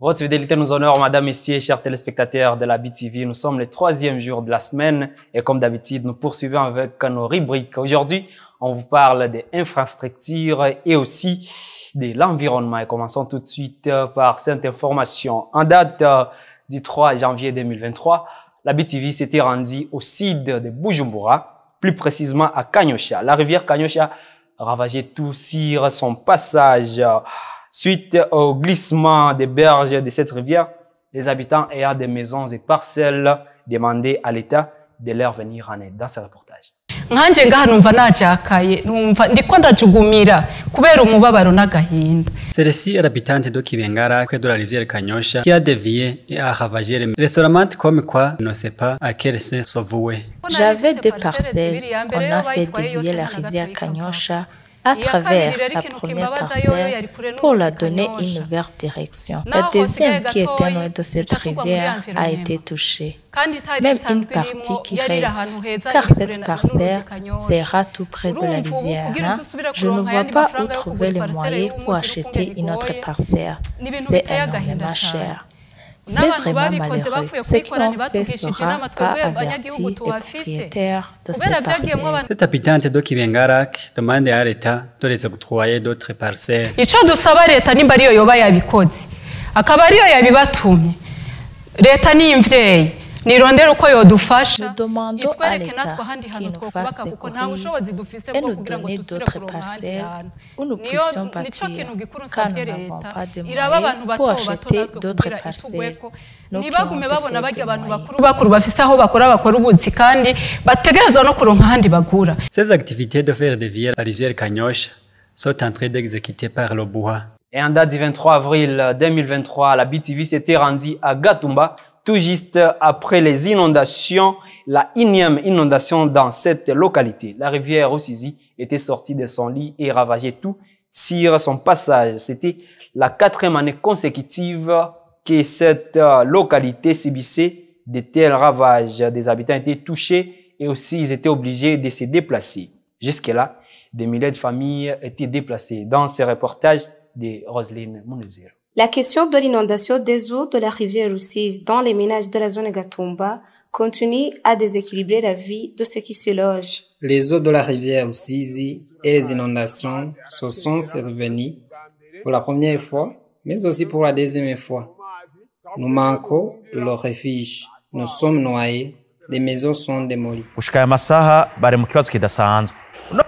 Votre fidélité nous honore, Madame, Messieurs, chers téléspectateurs de la BTV. Nous sommes le troisième jour de la semaine et comme d'habitude, nous poursuivons avec nos rubriques. Aujourd'hui, on vous parle des infrastructures et aussi de l'environnement. Et commençons tout de suite par cette information. En date du 3 janvier 2023, la BTV s'était rendue au site de Bujumbura, plus précisément à Kanyosha. La rivière Kanyosha ravageait tout sur son passage. Suite au glissement des berges de cette rivière, les habitants ayant des maisons et parcelles demandaient à l'État de leur venir en aide dans ce reportage. nkanje ngaha numva najakaye numva ndiko ndajugumira kubera umubabaro n'agahinda Celle-ci est l'habitante de Kibengara, près de la rivière Kanyosha, qui a dévié et a ravagé les restaurants comme quoi ne sait pas à quel sens se vouer. J'avais deux parcelles. On a fait dévier la rivière Kanyosha à travers la première parcelle pour la donner une nouvelle direction. La deuxième qui était loin de cette rivière a été touchée. Même une partie qui reste, car cette parcelle sera tout près de la rivière. hein. Je ne vois pas où trouver les moyens pour acheter une autre parcelle. C'est énormément cher. C'est vraiment malheureux. Ce qui ont fait sera pas averti les propriétaires de ces parcelles. Cette habitante de Kibengarak demande à l'État de les octroyer d'autres parcelles. icyo dusaba leta nimba ariyo yoba yabikoze akaba ariyo yabibatumye leta ni imvyeyi nirondere uko yodufasha Nous demandons à itwereke l'État natwe ahandi qu'il hantu nous twokubaka fasse kuko nta bushobozi dufise et bwo nous kugira ngo donner dusubire où nous Niyo- bâtir, kintu gikuru car nsavye nous n'avons leta pas de iraba moyens abantu bato pour bato acheter natwe d'autres kugira parcelles. itugweko Nous qui ntibagume ont babona de barya faibles abantu moyens. bakuru bakuru bafise aho bakora bakora ubuzi kandi bategerezwa no kuronka ahandi bagura Ces activités de faire dévier la rivière Kanyosha sont en train d'exécuter par le bois. Et en date du 23 avril 2023, la BTV s'était rendue à Gatumba, tout juste après les inondations, la énième inondation dans cette localité. La rivière Rusizi était sortie de son lit et ravageait tout sur son passage. C'était la quatrième année consécutive que cette euh, localité subissait de tels ravages. Des habitants étaient touchés et aussi ils étaient obligés de se déplacer. Jusque-là, des milliers de familles étaient déplacées. Dans ce reportage de Roselyne Mounezir. La question de l'inondation des eaux de la rivière Rusizi dans les ménages de la zone Gatumba continue à déséquilibrer la vie de ceux qui se logent. Les eaux de la rivière Rusizi et les inondations se sont survenues pour la première fois, mais aussi pour la deuxième fois. Nous manquons le refuge. Nous sommes noyés. Les maisons sont démolies.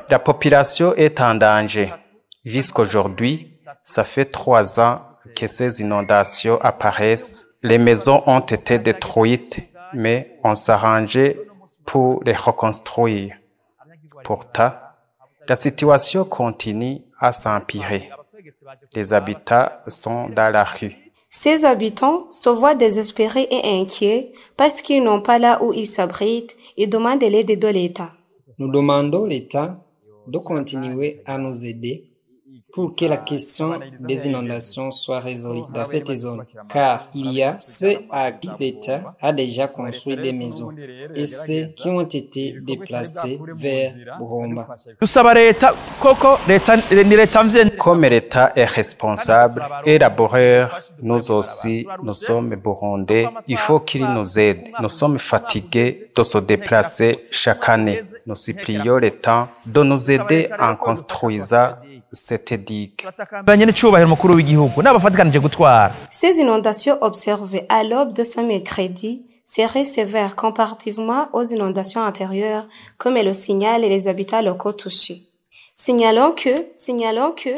La population est en danger. Jusqu'aujourd'hui, ça fait trois ans que ces inondations apparaissent. Les maisons ont été détruites, mais on s'arrangeait pour les reconstruire. Pourtant, la situation continue à s'empirer. Les habitants sont dans la rue. Ces habitants se voient désespérés et inquiets parce qu'ils n'ont pas là où ils s'abritent et demandent l'aide de l'État. Nous demandons l'État de continuer à nous aider pour que la question des inondations soit résolue dans cette zone. Car il y a ceux à qui l'État a déjà construit des maisons et ceux qui ont été déplacés vers Burumba. Comme l'État est responsable et laboureur, nous aussi, nous sommes burundais, il faut qu'il nous aide. Nous sommes fatigués de se déplacer chaque année. Nous supplions l'État de nous aider en construisant Ces inondations observées à l'aube de ce mercredi seraient sévères comparativement aux inondations antérieures, comme le signalent les habitants locaux touchés. Signalons que, signalons que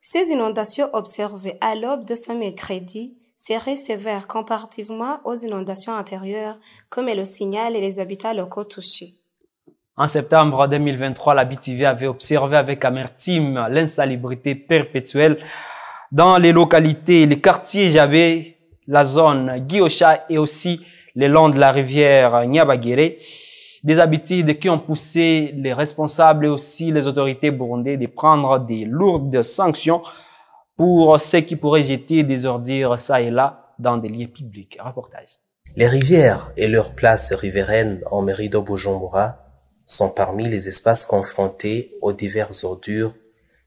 ces inondations observées à l'aube de ce mercredi seraient sévères comparativement aux inondations antérieures, comme le signalent les habitants locaux touchés. En septembre 2023, la BTV avait observé avec amertume l'insalubrité perpétuelle dans les localités, les quartiers Javé, la zone Guiocha et aussi le long de la rivière Nyabagere. Des habitudes qui ont poussé les responsables et aussi les autorités burundaises de prendre des lourdes sanctions pour ceux qui pourraient jeter des ordures ça et là dans des lieux publics. Reportage. Les rivières et leurs places riveraines en mairie de Bujumbura sont parmi les espaces confrontés aux diverses ordures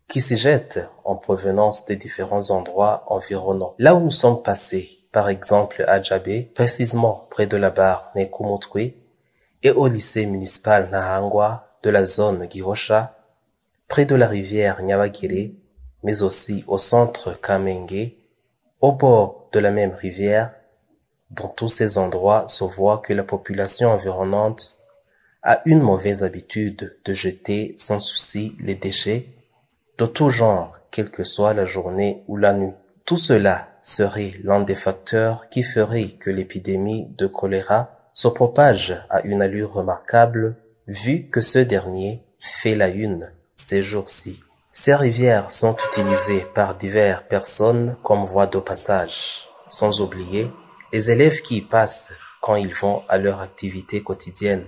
qui s'y jettent en provenance des différents endroits environnants. Là où nous sommes passés par exemple à Djabé, précisément près de la barre Nekumutwi, et au lycée municipal Nahangwa de la zone Gihosha, près de la rivière Nyabagiri, mais aussi au centre Kamenge, au bord de la même rivière, dans tous ces endroits se voit que la population environnante a une mauvaise habitude de jeter sans souci les déchets de tout genre, quelle que soit la journée ou la nuit. Tout cela serait l'un des facteurs qui ferait que l'épidémie de choléra se propage à une allure remarquable, vu que ce dernier fait la une ces jours-ci. Ces rivières sont utilisées par diverses personnes comme voie de passage, sans oublier les élèves qui y passent quand ils vont à leur activité quotidienne,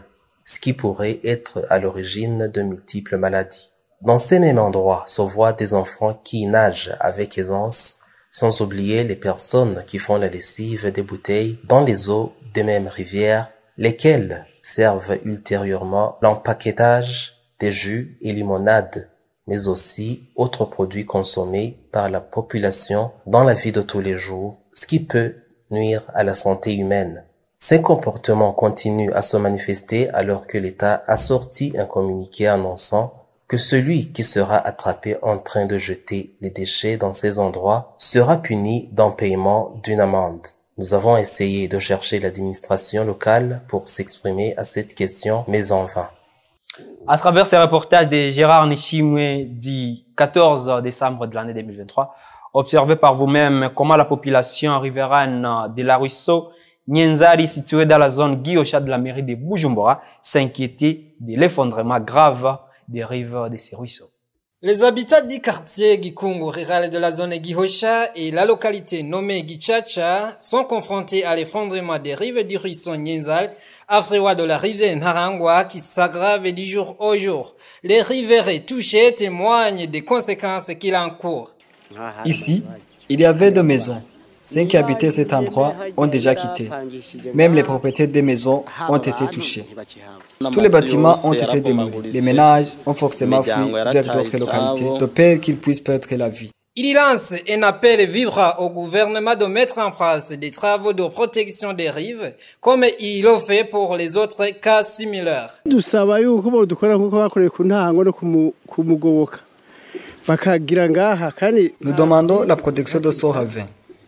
ce qui pourrait être à l'origine de multiples maladies. Dans ces mêmes endroits se voient des enfants qui nagent avec aisance, sans oublier les personnes qui font la lessive des bouteilles dans les eaux des mêmes rivières, lesquelles servent ultérieurement l'empaquetage des jus et limonades, mais aussi autres produits consommés par la population dans la vie de tous les jours, ce qui peut nuire à la santé humaine. Ces comportements continuent à se manifester alors que l'État a sorti un communiqué annonçant que celui qui sera attrapé en train de jeter les déchets dans ces endroits sera puni d'un paiement d'une amende. Nous avons essayé de chercher l'administration locale pour s'exprimer à cette question, mais en vain. À travers ces reportages de Gérard Nishimwe du 14 décembre de l'année 2023, observez par vous-même comment la population riveraine de la Ruisseau Nienzari, située dans la zone Guillaucha de la mairie de Bujumbura, s'inquiétait de l'effondrement grave des rives de ces ruisseaux. Les habitants du quartier Gikungu rural de la zone Gihosha et la localité nommée Gichacha sont confrontés à l'effondrement des rives du ruisseau Nienzal, affrewa de la rivière Narangwa qui s'aggrave du jour au jour. Les riverains touchés témoignent des conséquences qu'il encourt. Ici, il y avait deux maisons. Ceux qui habitaient cet endroit ont déjà quitté. Même les propriétaires des maisons ont été touchés. Tous les bâtiments ont été démolis. Les ménages ont forcément fui vers d'autres localités, de peur qu'ils puissent perdre la vie. Il lance un appel vivra au gouvernement de mettre en place des travaux de protection des rives, comme il le fait pour les autres cas similaires. Nous demandons la protection de ce ravin,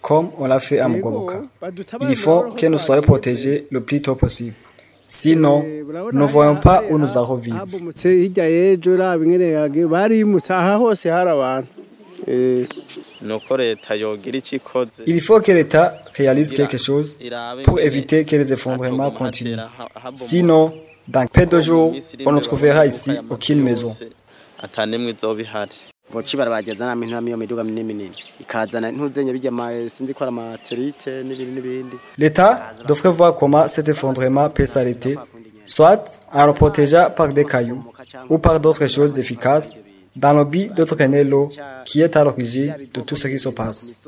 comme on l'a fait à Mugoboka. Il faut que nous soyons protégés le plus tôt possible. Sinon, nous ne voyons pas où nous allons vivre. Eh, Il faut que l'État réalise quelque chose pour éviter que les effondrements continuent. Sinon, dans peu de jours, on ne trouvera ici aucune maison. Boci barabageza nta iyo miduga minini minini ikazana ntuzenya bijya sinzi ko amaterite n'ibindi n'ibindi L'État soit en le protégeant par des cailloux ou par d'autres choses efficaces, dans le but de traîner l'eau qui est à l'origine de tout ce qui se passe.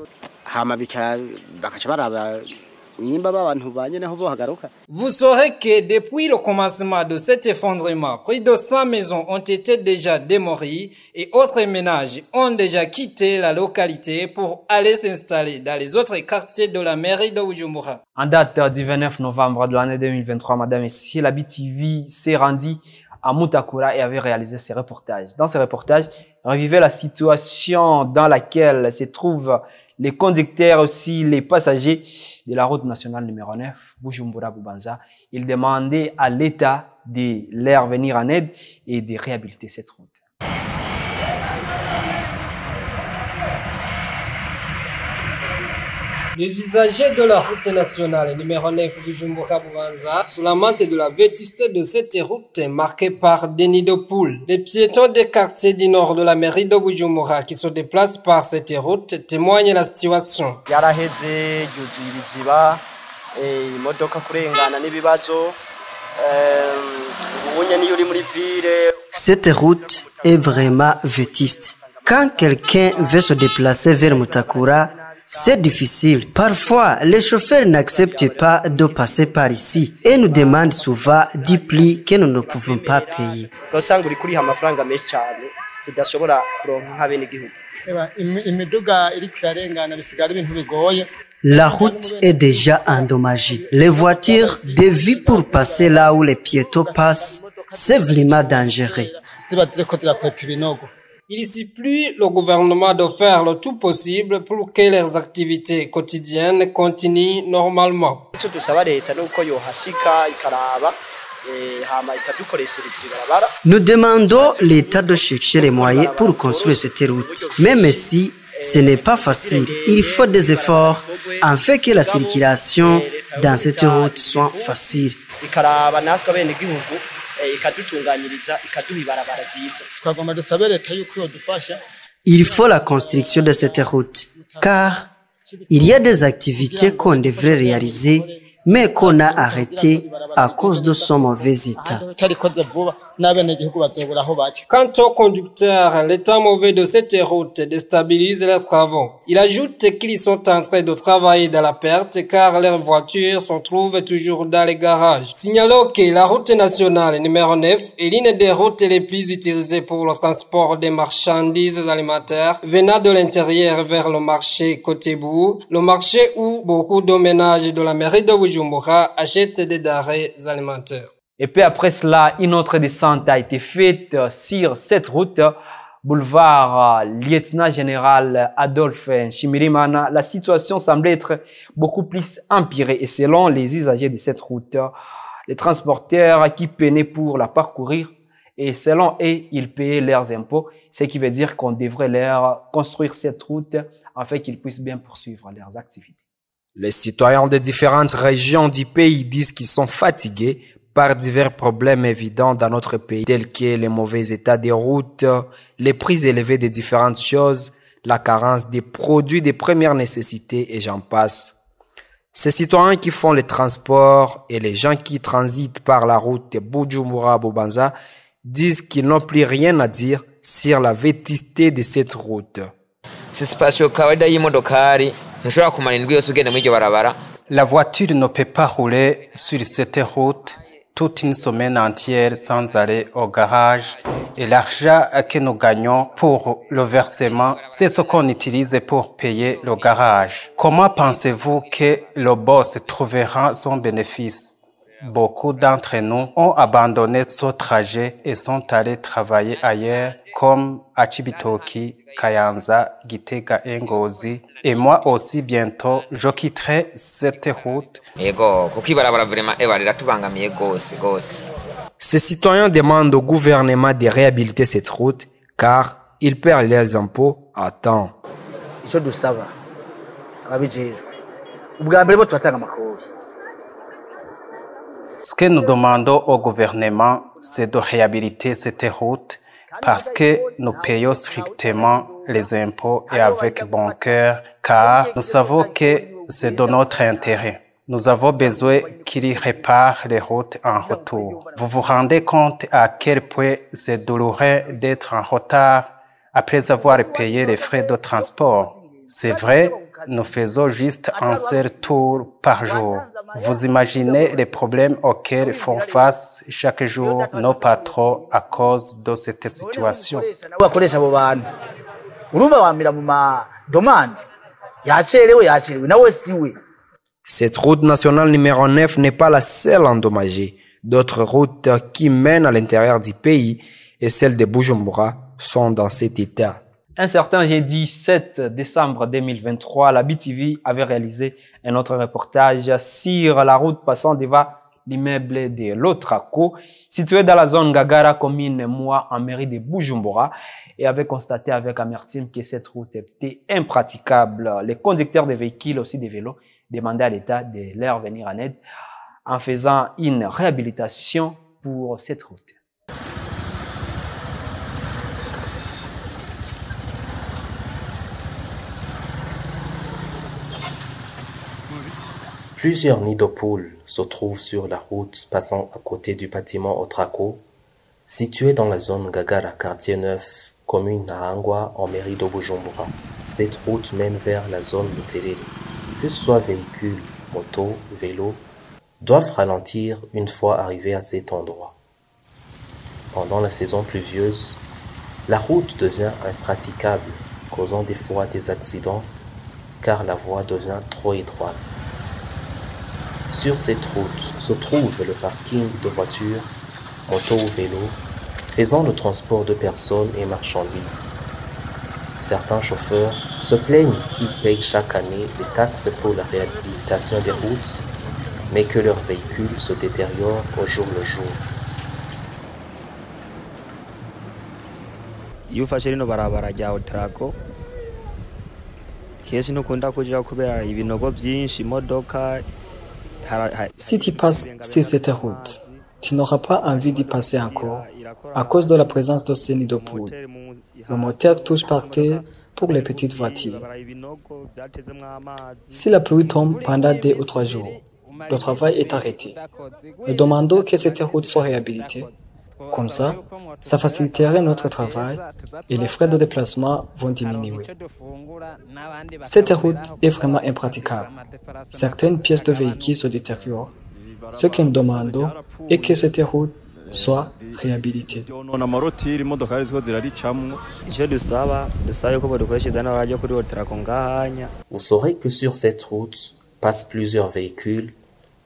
B'abantu bohagaruka Vous saurez que depuis le commencement de cet effondrement, plus de 100 maisons ont été déjà démolies et autres ménages ont déjà quitté la localité pour aller s'installer dans les autres quartiers de la mairie de Bujumbura. En date du 29 novembre de l'année 2023, Madame la BTV s'est rendue à Mutakura et avait réalisé ces reportages. Dans ces reportages, on vivait la situation dans laquelle se trouvent les conducteurs aussi les passagers de la route nationale numéro 9, Bujumbura-Bubanza. Ils demandaient à l'État de leur venir en aide et de réhabiliter cette route. Les usagers de la route nationale numéro 9 Bujumbura Bubanza sous la menthe de la vétusté de cette route marquée par des nids de poules. Les piétons des quartiers du nord de la mairie de Bujumbura qui se déplacent par cette route témoignent la situation. eh, eh, Cette route est vraiment vétiste. Quand quelqu'un veut se déplacer vers Mutakura, c'est difficile. Parfois, les chauffeurs n'acceptent pas de passer par ici et nous demandent souvent du prix que nous ne pouvons pas payer. La route est déjà endommagée. Les voitures dévient pour passer là où les piétons passent. C'est vraiment dangereux. Il supplie le gouvernement de faire le tout possible pour que leurs activités quotidiennes continuent normalement. Nous demandons l'État de chercher les moyens pour construire cette route. Même si ce n'est pas facile, il faut des efforts afin que la circulation dans cette route soit facile. Eh, ikadutunganyiriza ikaduha ibarabara ryiza. Twagomba dusabe leta yuko yodufasha. Il faut la construction de cette route, car il y a des activités qu'on devrait réaliser, mais qu'on a arrêtées à cause de son mauvais état. Quant aux conducteurs, l'état mauvais de cette route déstabilise leurs travaux. Il ajoute qu'ils sont en train de travailler dans la perte car leurs voitures se trouvent toujours dans les garages. Signalons que la route nationale numéro 9 est l'une des routes les plus utilisées pour le transport des marchandises alimentaires venant de l'intérieur vers le marché Kotebou, le marché où beaucoup de ménages de la mairie de Bujumbura achètent des denrées alimentaires. Et puis après cela, une autre descente a été faite euh, sur cette route, euh, boulevard euh, lieutenant-général Adolphe Chimirimana. La situation semble être beaucoup plus empirée et selon les usagers de cette route, les transporteurs qui peinaient pour la parcourir et selon eux, ils payaient leurs impôts, ce qui veut dire qu'on devrait leur construire cette route afin qu'ils puissent bien poursuivre leurs activités. Les citoyens des différentes régions du pays disent qu'ils sont fatigués par divers problèmes évidents dans notre pays, tels que les mauvais états des routes, les prix élevés des différentes choses, la carence des produits de première nécessité et j'en passe. Ces citoyens qui font les transports et les gens qui transitent par la route de Bujumbura-Bobanza disent qu'ils n'ont plus rien à dire sur la vétusté de cette route. La voiture ne peut pas rouler sur cette route toute une semaine entière sans aller au garage. Et l'argent que nous gagnons pour le versement, c'est ce qu'on utilise pour payer le garage. Comment pensez-vous que le boss trouvera son bénéfice? Beaucoup d'entre nous ont abandonné ce trajet et sont allés travailler ailleurs comme à Chibitoki, Kayanza, Gitega et Ngozi. Et moi aussi bientôt, je quitterai cette route Ces citoyens demandent au gouvernement de réhabiliter cette route car ils perdent leurs impôts à temps. Ce que nous demandons au gouvernement, c'est de réhabiliter cette route parce que nous payons strictement les impôts et avec bon cœur, car nous savons que c'est de notre intérêt. Nous avons besoin qu'il répare les routes en retour. Vous vous rendez compte à quel point c'est douloureux d'être en retard après avoir payé les frais de transport? C'est vrai, nous faisons juste un seul tour par jour. Vous imaginez les problèmes auxquels font face chaque jour nos patrons à cause de cette situation. Cette route nationale numéro 9 n'est pas la seule endommagée. D'autres routes qui mènent à l'intérieur du pays et celles de Bujumbura sont dans cet état. Un certain jeudi 7 décembre 2023, la BTV avait réalisé un autre reportage sur la route passant devant l'immeuble de l'Otraco, situé dans la zone Gagara, commune Moua, en mairie de Bujumbura, et avait constaté avec amertume que cette route était impraticable. Les conducteurs de véhicules, aussi des vélos, demandaient à l'État de leur venir en aide en faisant une réhabilitation pour cette route. Plusieurs nids de poules se trouvent sur la route passant à côté du bâtiment Otraco, situé dans la zone Gagara, quartier 9, commune Nahangwa, en mairie de Bujumbura. Cette route mène vers la zone de Terere. Que ce soit véhicules, motos, vélos, doivent ralentir une fois arrivés à cet endroit. Pendant la saison pluvieuse, la route devient impraticable, causant des fois des accidents car la voie devient trop étroite. Sur cette route se trouve le parking de voitures, motos ou vélos, faisant le transport de personnes et marchandises. Certains chauffeurs se plaignent qu'ils payent chaque année des taxes pour la réhabilitation des routes, mais que leurs véhicules se détériorent au jour le jour. Si tu passes sur cette route, tu n'auras pas envie d'y passer encore à cause de la présence nids de poudre. Le moteur touche par terre pour les petites voitures. Si la pluie tombe pendant deux ou trois jours, le travail est arrêté. Nous demandons que cette route soit réhabilitée. Comme ça, ça faciliterait notre travail et les frais de déplacement vont diminuer. Cette route est vraiment impraticable. Certaines pièces de véhicules se détériorent. Ce que nous demandons est que cette route soit réhabilitée. Vous saurez que sur cette route passent plusieurs véhicules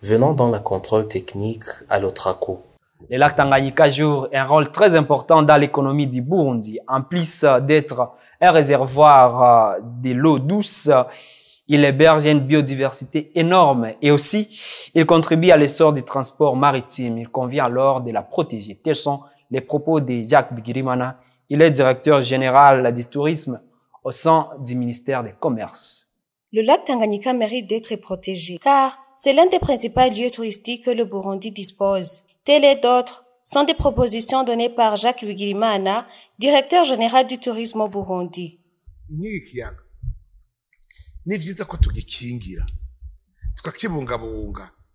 venant dans le contrôle technique à l'Otraco. Le lac Tanganyika joue un rôle très important dans l'économie du Burundi. En plus d'être un réservoir de l'eau douce, il héberge une biodiversité énorme et aussi il contribue à l'essor du transport maritime. Il convient alors de la protéger. Tels sont les propos de Jacques Bigirimana. Il est directeur général du tourisme au sein du ministère des Commerces. Le lac Tanganyika mérite d'être protégé car c'est l'un des principaux lieux touristiques que le Burundi dispose. Tels et d'autres sont des propositions données par Jacques Bigirimana, directeur général du tourisme au Burundi.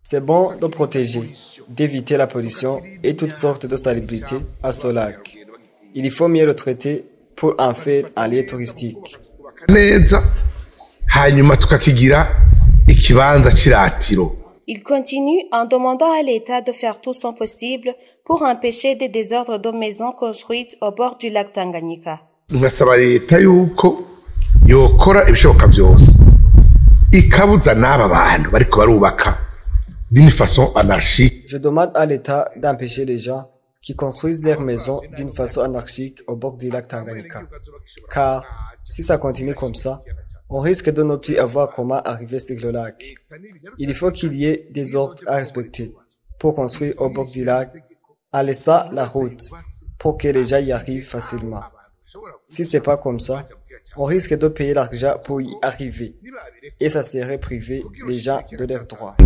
C'est bon de protéger, d'éviter la pollution et toutes sortes de salubrité à ce lac. Il faut mieux le traiter pour en faire un lieu touristique. neza hanyuma tukakigira ikibanza cy'iratiro Il continue en demandant à l'État de faire tout son possible pour empêcher des désordres de maisons construites au bord du lac Tanganyika. ngasaba leta yuko yokora ibishoboka byose ikabuza n'aba bantu bariko barubaka d'une façon anarchique Je demande à l'État d'empêcher les gens qui construisent leurs maisons d'une façon anarchique au bord du lac Tanganyika. Car si ça continue comme ça, on risque de ne plus avoir comment arriver sur le lac. Il faut qu'il y ait des ordres à respecter pour construire au bord du lac en laissant la route pour que les gens y arrivent facilement. Si c'est pas comme ça, on risque de payer l'argent pour y arriver. Et ça serait priver les gens de leurs droits.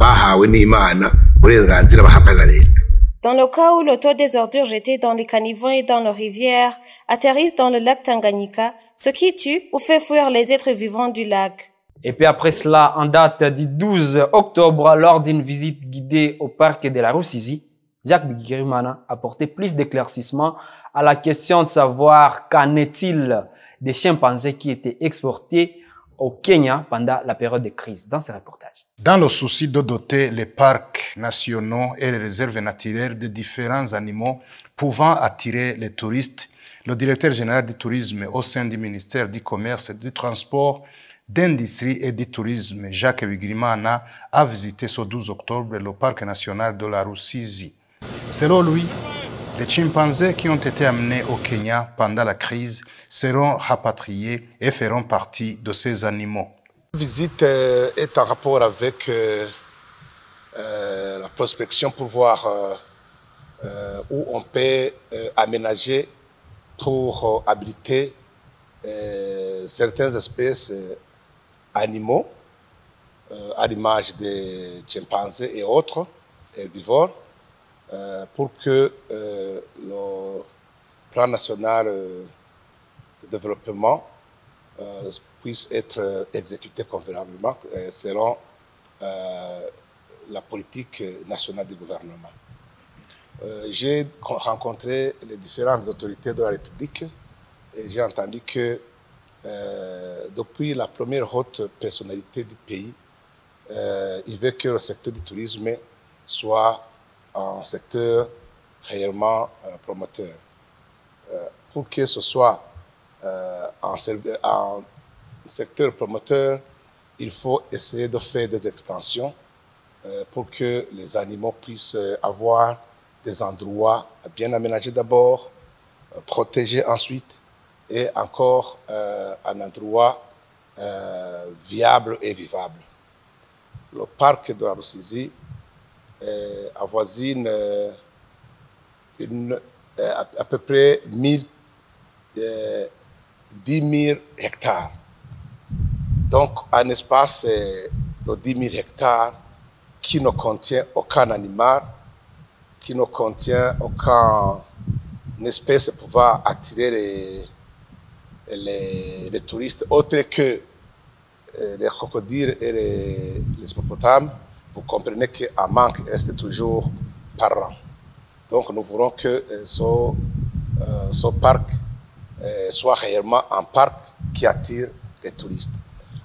Bahawe n'imana uburenganzira bahabwa na leta Dans le cas où le taux des ordures jetées dans les caniveaux et dans les rivières atterrissent dans le lac Tanganyika, ce qui tue ou fait fuir les êtres vivants du lac. Et puis après cela, en date du 12 octobre, lors d'une visite guidée au parc de la Rusizi, Jacques Bigirimana a apporté plus d'éclaircissements à la question de savoir qu'en est-il des chimpanzés qui étaient exportés au Kenya pendant la période de crise dans ce reportage. Dans le souci de doter les parcs nationaux et les réserves naturelles de différents animaux pouvant attirer les touristes, le directeur général du tourisme au sein du ministère du Commerce et du Transport, d'Industrie et du Tourisme, Jacques Bigirimana, a visité ce 12 octobre le parc national de la Rusizi. Selon lui, les chimpanzés qui ont été amenés au Kenya pendant la crise seront rapatriés et feront partie de ces animaux. Visite euh, est en rapport avec euh, euh, la prospection pour voir où on peut aménager pour euh, certaines espèces animaux, à l'image des chimpanzés et autres herbivores, pour que le plan national de développement euh, puisse être euh, exécuté convenablement euh, selon euh, la politique nationale du gouvernement. J'ai con- rencontré les différentes autorités de la République et j'ai entendu que depuis la première haute personnalité du pays, il veut que le secteur du tourisme soit en secteur réellement promoteur. Pour que ce soit en, serv- en secteur promoteur, il faut essayer de faire des extensions euh, pour que les animaux puissent euh, avoir des endroits bien aménagés d'abord, euh, protégés ensuite, et encore euh, un endroit euh, viable et vivable. Le parc de la Rusizi euh, avoisine euh, une, euh, à, à peu près 1000, euh, 10 000 hectares. Donc, un espace euh, de 10 000 hectares qui ne contient aucun animal, qui ne contient aucun espèce pouvant attirer les, les, touristes, autre que euh, les crocodiles et les, les hippopotames, vous comprenez qu'un manque reste toujours par an. Donc nous voulons que euh, ce, ce parc soit réellement un parc qui attire les touristes.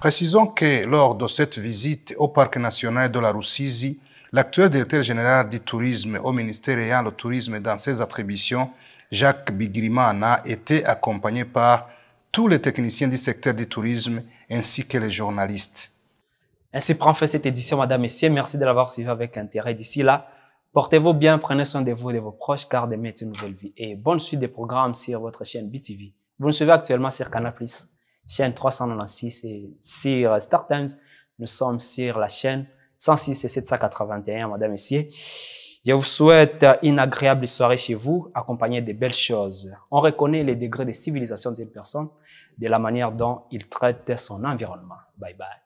Précisons que lors de cette visite au parc national de la Rusizi, l'actuel directeur général du tourisme au ministère ayant le tourisme dans ses attributions, Jacques Bigirimana, était accompagné par tous les techniciens du secteur du tourisme ainsi que les journalistes. Ainsi prend fin cette édition, Madame, Messieurs. Merci de l'avoir suivi avec intérêt. D'ici là, portez-vous bien, prenez soin de vous et de vos proches, car demain est une nouvelle vie. Et bonne suite des programmes sur votre chaîne BTV. Vous nous suivez actuellement sur Canal+, chaîne 396 et sur Star Times. Nous sommes sur la chaîne 106 et 781, Madame, Messieurs. Je vous souhaite une agréable soirée chez vous, accompagnée de belles choses. On reconnaît les degrés de civilisation d'une personne de la manière dont il traite son environnement. Bye bye.